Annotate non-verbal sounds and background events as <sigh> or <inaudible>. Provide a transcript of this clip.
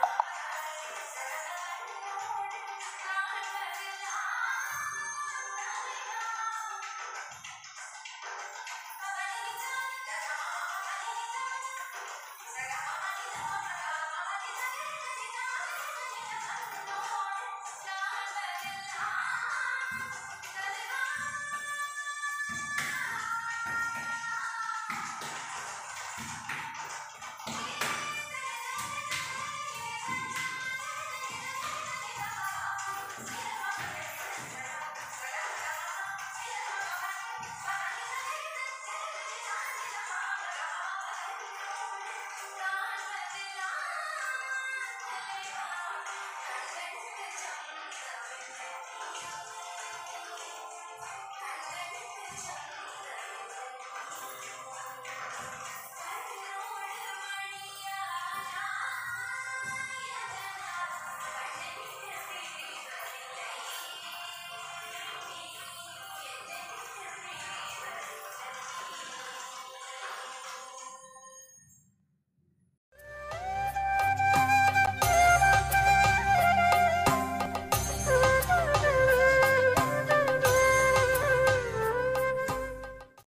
you <laughs>